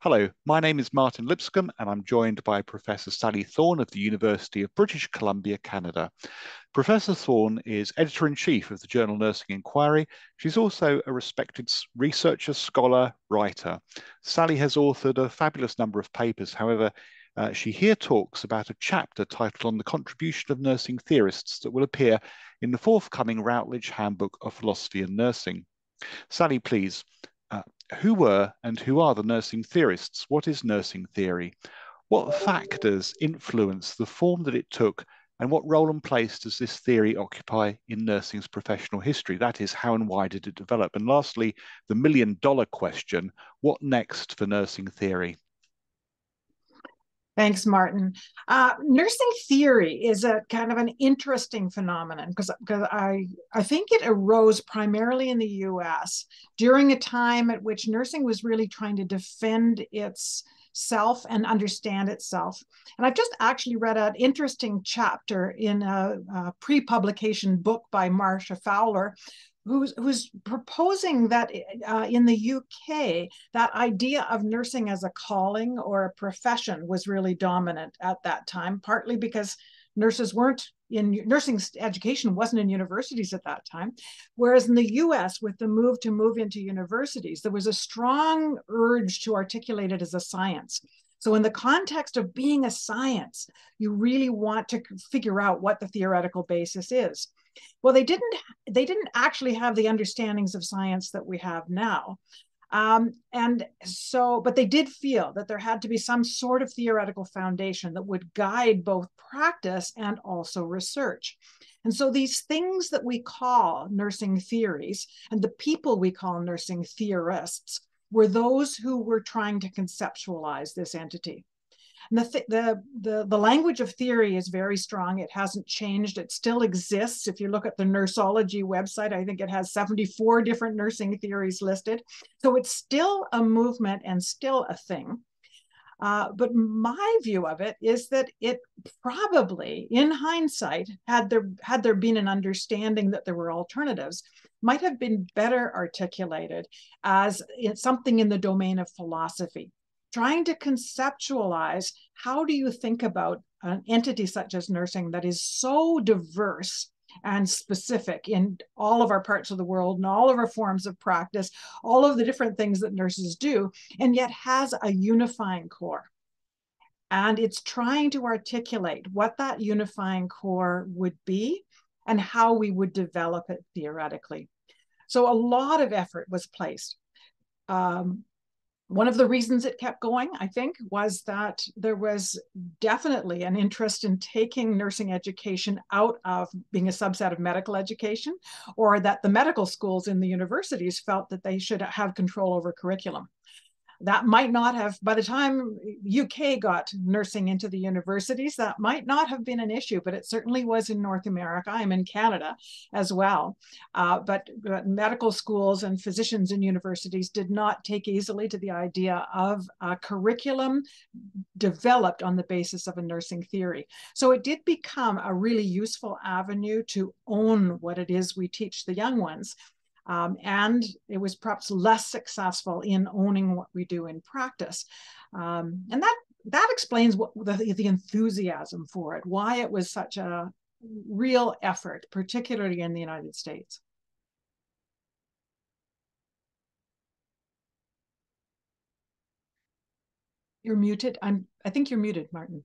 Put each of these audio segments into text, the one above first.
Hello, my name is Martin Lipscomb and I'm joined by Professor Sally Thorne of the University of British Columbia, Canada. Professor Thorne is editor-in-chief of the journal Nursing Inquiry. She's also a respected researcher, scholar, writer. Sally has authored a fabulous number of papers. However, uh, she here talks about a chapter titled On the Contribution of Nursing Theorists that will appear in the forthcoming Routledge Handbook of Philosophy and Nursing. Sally, please, who were and who are the nursing theorists? What is nursing theory? What factors influence the form that it took and what role and place does this theory occupy in nursing's professional history? That is, how and why did it develop? And lastly, the million dollar question, what next for nursing theory? Thanks, Martin. Uh, nursing theory is a kind of an interesting phenomenon because I I think it arose primarily in the U.S. during a time at which nursing was really trying to defend its self and understand itself. And I've just actually read an interesting chapter in a, a pre-publication book by Marsha Fowler who's, who's proposing that uh, in the UK, that idea of nursing as a calling or a profession was really dominant at that time, partly because nurses weren't in nursing education wasn't in universities at that time. Whereas in the US with the move to move into universities there was a strong urge to articulate it as a science. So in the context of being a science you really want to figure out what the theoretical basis is well, they didn't they didn't actually have the understandings of science that we have now. Um, and so, but they did feel that there had to be some sort of theoretical foundation that would guide both practice and also research. And so, these things that we call nursing theories and the people we call nursing theorists were those who were trying to conceptualize this entity. And the, the, the, the language of theory is very strong. It hasn't changed. It still exists. If you look at the Nursology website, I think it has 74 different nursing theories listed. So it's still a movement and still a thing. Uh, but my view of it is that it probably, in hindsight, had there had there been an understanding that there were alternatives, might have been better articulated as something in the domain of philosophy trying to conceptualize how do you think about an entity such as nursing that is so diverse and specific in all of our parts of the world and all of our forms of practice, all of the different things that nurses do, and yet has a unifying core. And it's trying to articulate what that unifying core would be and how we would develop it theoretically. So a lot of effort was placed um, one of the reasons it kept going, I think, was that there was definitely an interest in taking nursing education out of being a subset of medical education, or that the medical schools in the universities felt that they should have control over curriculum that might not have by the time uk got nursing into the universities that might not have been an issue but it certainly was in north america. I'm in canada as well. Uh, but, but, medical schools and physicians in universities did not take easily to the idea of a curriculum developed on the basis of a nursing theory. So it did become a really useful avenue to own what it is we teach the young ones um, and it was perhaps less successful in owning what we do in practice. Um, and that that explains what the, the enthusiasm for it, why it was such a real effort, particularly in the United States. You're muted. I'm. I think you're muted, Martin.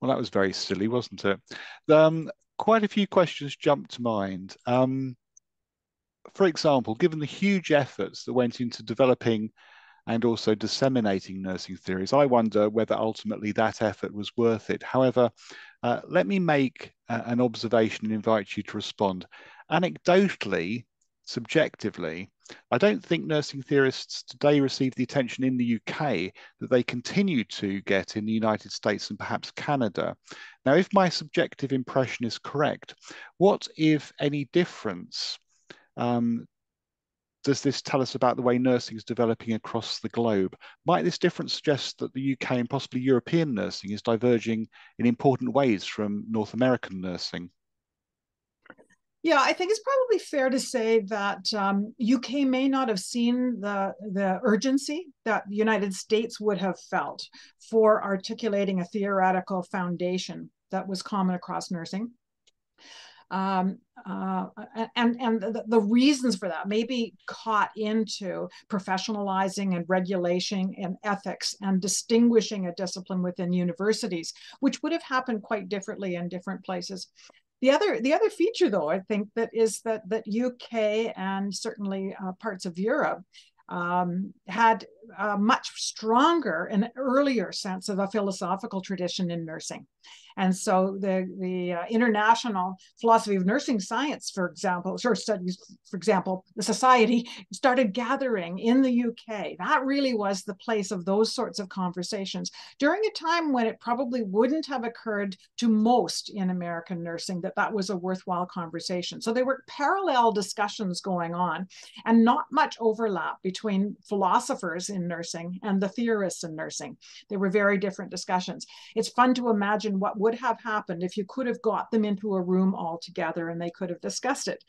Well, that was very silly, wasn't it? Um, quite a few questions jump to mind. Um, for example, given the huge efforts that went into developing and also disseminating nursing theories, I wonder whether ultimately that effort was worth it. However, uh, let me make uh, an observation and invite you to respond. Anecdotally, subjectively, I don't think nursing theorists today receive the attention in the UK that they continue to get in the United States and perhaps Canada. Now, if my subjective impression is correct, what, if any, difference um, does this tell us about the way nursing is developing across the globe? Might this difference suggest that the UK and possibly European nursing is diverging in important ways from North American nursing? Yeah, I think it's probably fair to say that um, UK may not have seen the the urgency that the United States would have felt for articulating a theoretical foundation that was common across nursing. Um, uh, and and the, the, reasons for that may be caught into professionalizing and regulation and ethics and distinguishing a discipline within universities, which would have happened quite differently in different places. The other the other feature, though, I think that is that that UK and certainly uh, parts of Europe um, had a much stronger and earlier sense of a philosophical tradition in nursing. And so the, the uh, International Philosophy of Nursing Science, for example, or studies, for example, the society started gathering in the UK. That really was the place of those sorts of conversations during a time when it probably wouldn't have occurred to most in American nursing that that was a worthwhile conversation. So there were parallel discussions going on and not much overlap between philosophers in nursing and the theorists in nursing. They were very different discussions. It's fun to imagine what would have happened if you could have got them into a room all together and they could have discussed it.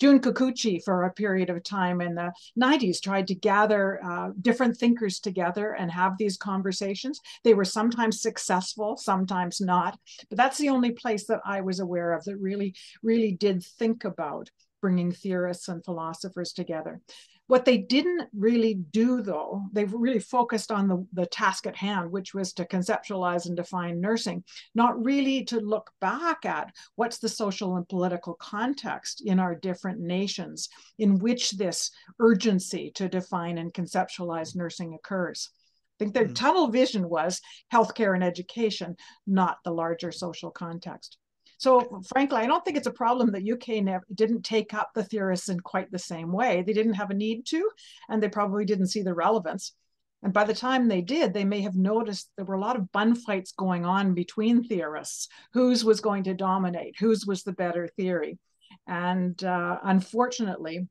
June Kikuchi, for a period of time in the 90s, tried to gather uh, different thinkers together and have these conversations. They were sometimes successful, sometimes not. But that's the only place that I was aware of that really, really did think about bringing theorists and philosophers together. What they didn't really do, though, they really focused on the, the task at hand, which was to conceptualize and define nursing, not really to look back at what's the social and political context in our different nations in which this urgency to define and conceptualize nursing occurs. I think their mm. tunnel vision was healthcare and education, not the larger social context. So frankly, I don't think it's a problem that UK never, didn't take up the theorists in quite the same way. They didn't have a need to, and they probably didn't see the relevance. And by the time they did, they may have noticed there were a lot of bun fights going on between theorists. Whose was going to dominate? Whose was the better theory? And uh, unfortunately,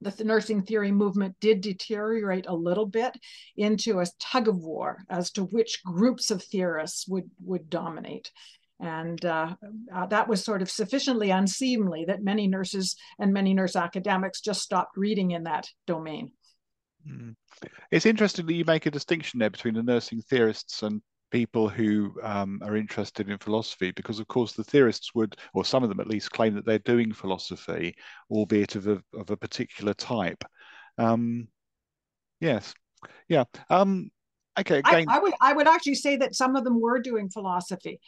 the nursing theory movement did deteriorate a little bit into a tug of war as to which groups of theorists would would dominate and uh, uh, that was sort of sufficiently unseemly that many nurses and many nurse academics just stopped reading in that domain. Mm. It's interesting that you make a distinction there between the nursing theorists and people who um, are interested in philosophy, because of course the theorists would, or some of them at least, claim that they're doing philosophy, albeit of a, of a particular type. Um, yes, yeah. Um, okay, again, I, I, would I would actually say that some of them were doing philosophy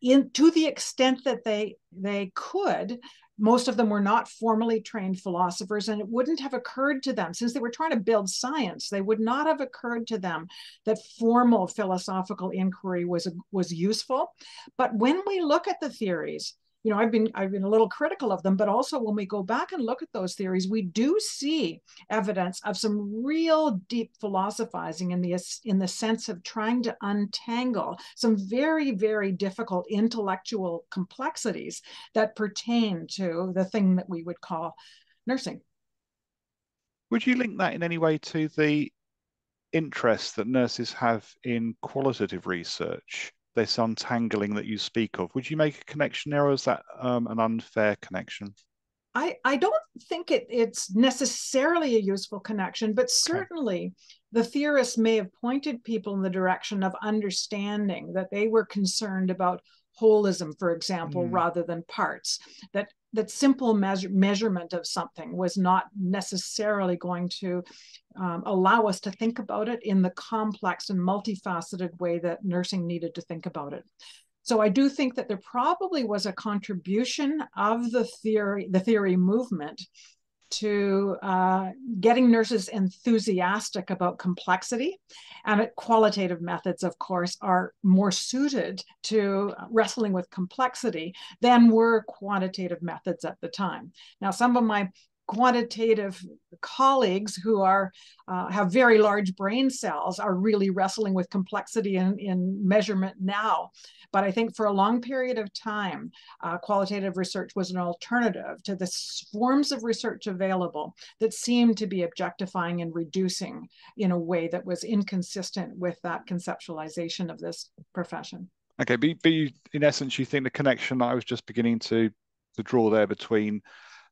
in to the extent that they they could most of them were not formally trained philosophers and it wouldn't have occurred to them since they were trying to build science they would not have occurred to them that formal philosophical inquiry was was useful. But when we look at the theories you know, I've been I've been a little critical of them, but also when we go back and look at those theories, we do see evidence of some real deep philosophizing in the in the sense of trying to untangle some very very difficult intellectual complexities that pertain to the thing that we would call nursing. Would you link that in any way to the interest that nurses have in qualitative research? This untangling that you speak of. Would you make a connection there, or is that um, an unfair connection? I, I don't think it, it's necessarily a useful connection, but certainly okay. the theorists may have pointed people in the direction of understanding that they were concerned about holism, for example, mm. rather than parts. That that simple measure, measurement of something was not necessarily going to um, allow us to think about it in the complex and multifaceted way that nursing needed to think about it. So I do think that there probably was a contribution of the theory, the theory movement to uh, getting nurses enthusiastic about complexity. And qualitative methods, of course, are more suited to wrestling with complexity than were quantitative methods at the time. Now, some of my quantitative colleagues who are uh, have very large brain cells are really wrestling with complexity in, in measurement now. But i think for a long period of time uh, qualitative research was an alternative to the forms of research available that seemed to be objectifying and reducing in a way that was inconsistent with that conceptualization of this profession. Okay but, but you, in essence you think the connection i was just beginning to to draw there between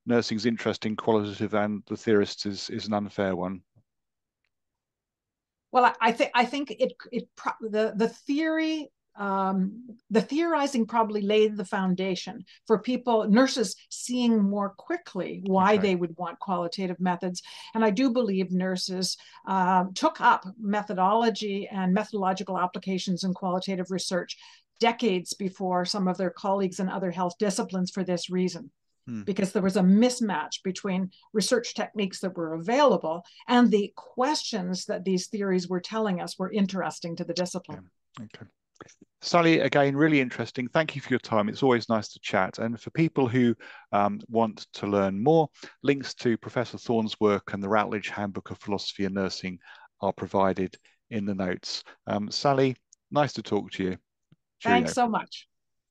nursing's interesting qualitative and the theorists is is an unfair one. Well, I, think I think it it the the theory um, the theorizing probably laid the foundation for people, nurses seeing more quickly why okay. they would want qualitative methods. And I do believe nurses uh, took up methodology and methodological applications in qualitative research decades before some of their colleagues in other health disciplines for this reason. Hmm. Because there was a mismatch between research techniques that were available and the questions that these theories were telling us were interesting to the discipline. Okay. okay. Sally, again, really interesting. Thank you for your time. It's always nice to chat. And for people who um, want to learn more, links to Professor Thorne's work and the Routledge Handbook of Philosophy and Nursing are provided in the notes. Um, Sally, nice to talk to you. Cheerio. Thanks so much.